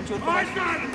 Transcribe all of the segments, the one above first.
John Jude.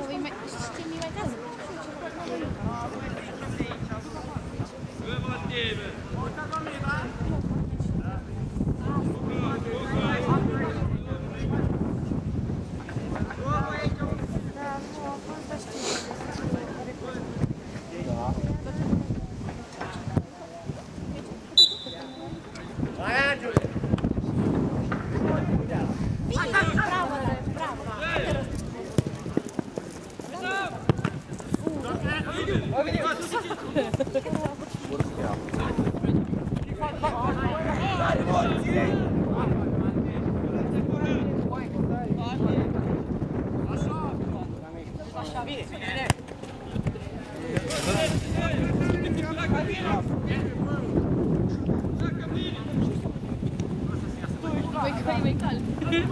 Good one, David.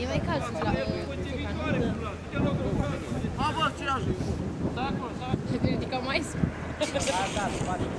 Ima i kalcu zlavu. A, bol, čiraži. Tako. fica mais. Ah, tá,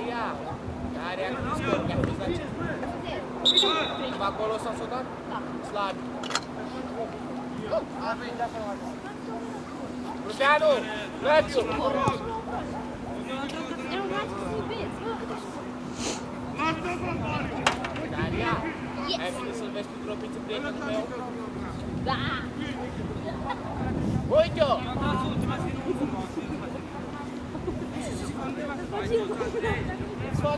Daria. Daria Krisko, Krisko. Va acolo s-a sodat? Slab. Luciano, Lățu! Daria, ai venit să-l vezi cu dropiță prietenul meu? Da! Uite-o!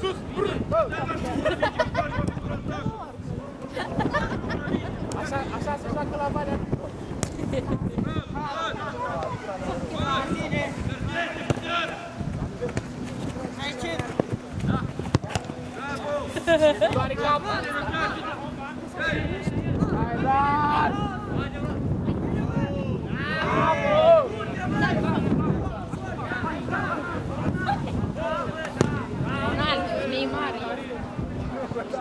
Sus! Așa, așa se joacă la Valea Martine! Ai ce? Da! Bravo! Doare capul! Hai, las!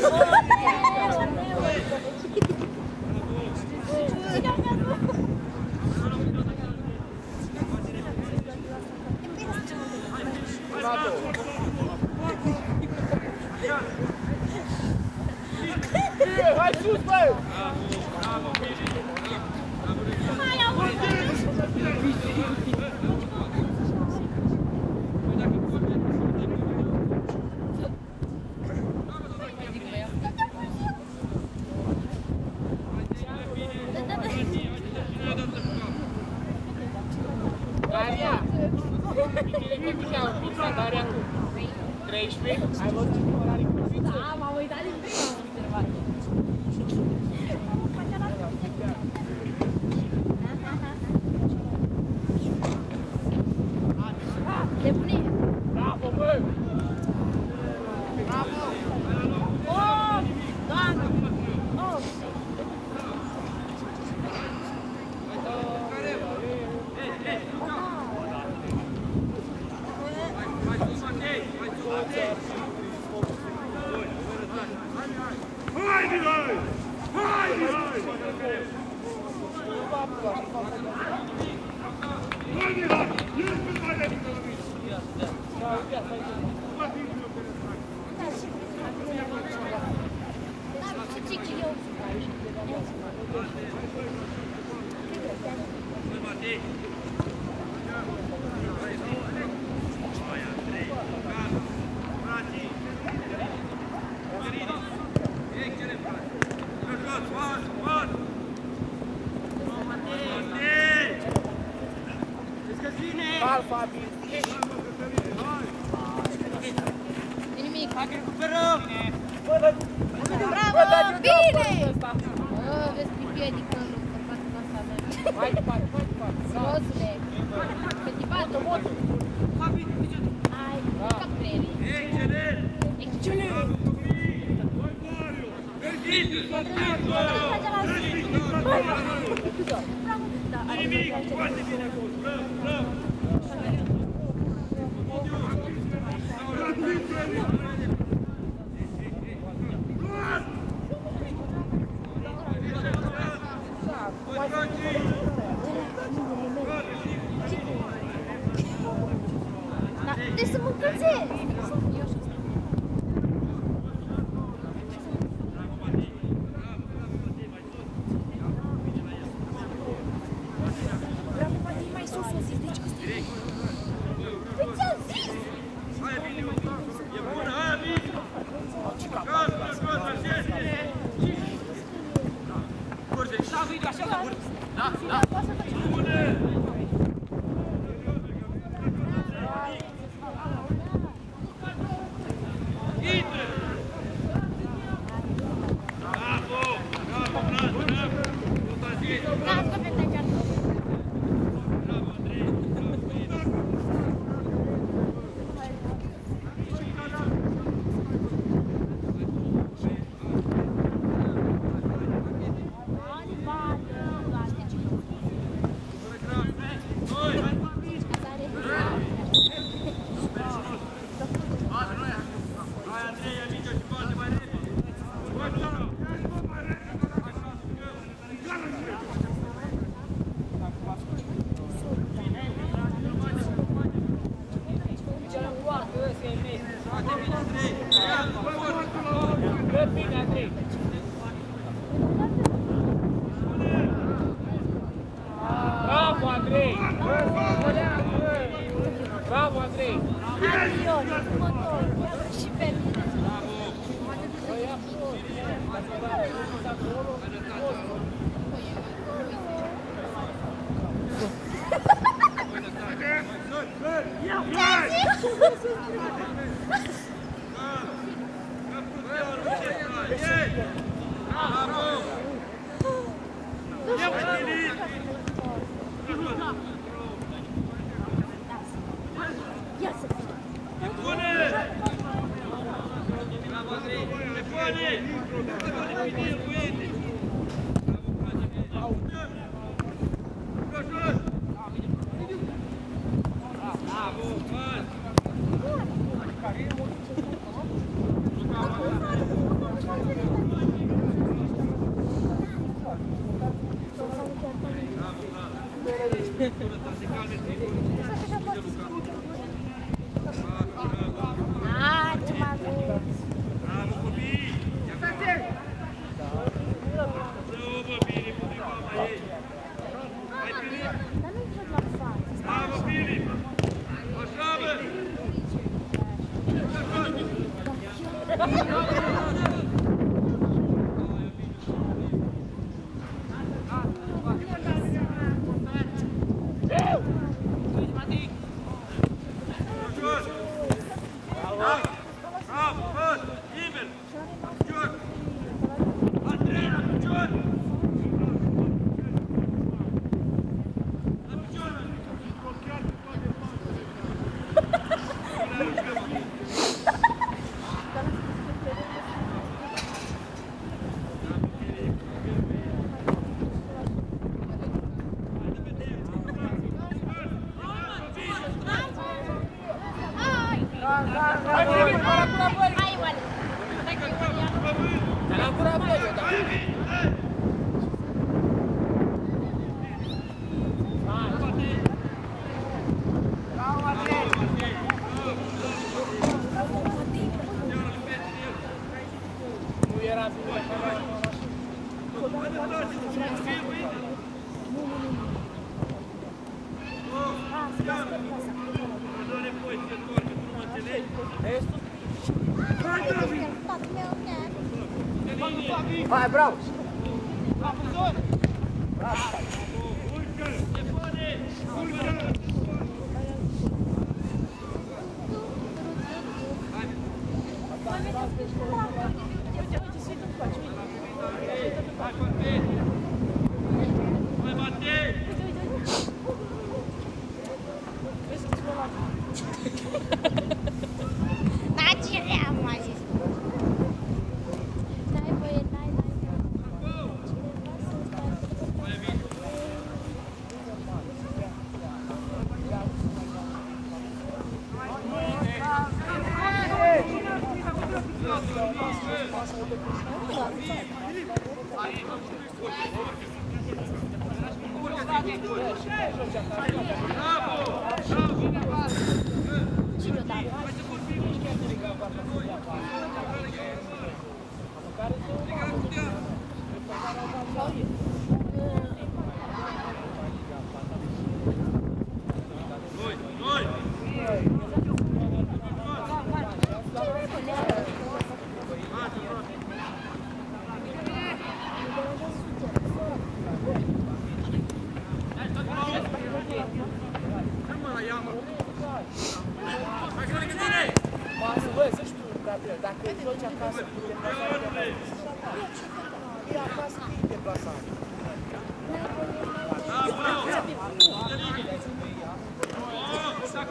Yeah. 谁不累？normal, Fabi. Nimic. Hai că recuperăm! Bravo! Bine! Bă, vezi pipiedică în fața asta mea. Hai departe, hai departe. Rosule! Pe tibatul! Automotul! Fabi, degetul! Hai, cap pe el! Excelent! Excelent! Nimic, foarte bine acolo! Vai, bravo! Bravo, Vai, Bravo, Vai, Furcão! Vai, Furcão!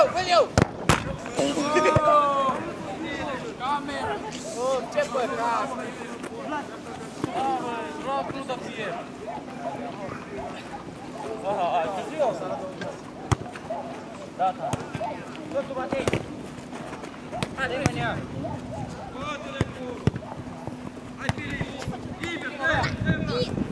William, William. Oh, ce păcat! Bravo, nu da fie! Ah, ce zi o să Gata. Dă tu, Matei! Haide, vine ea! Hai, Filip! Liber, hai!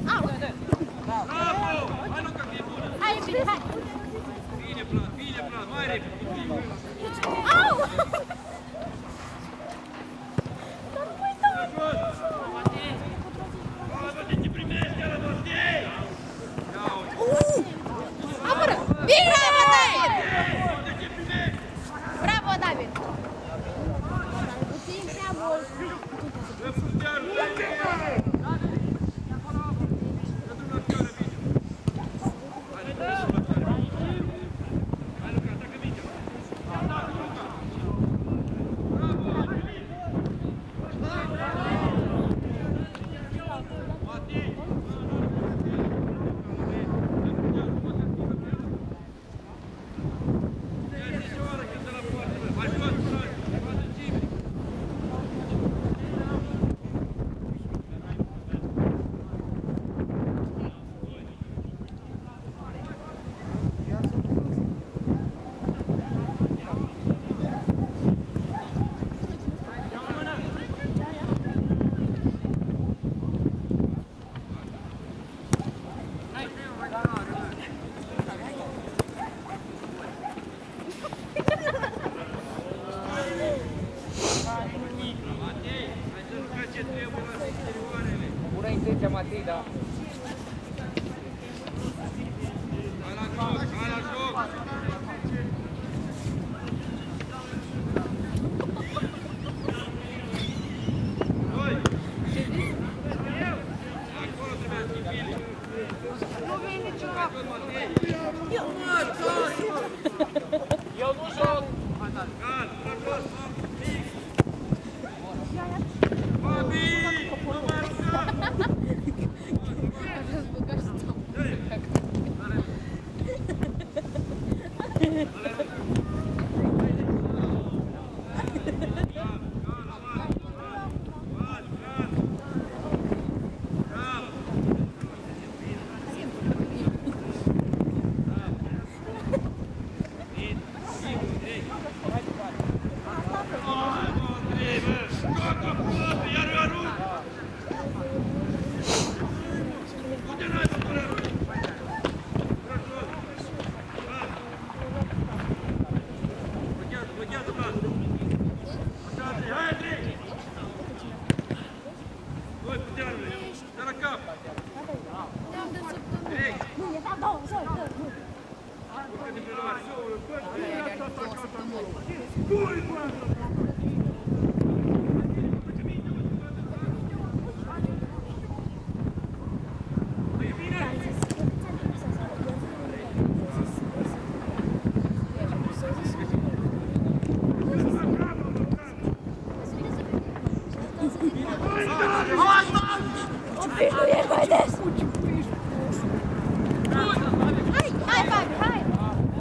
Urai intenția Matei, da.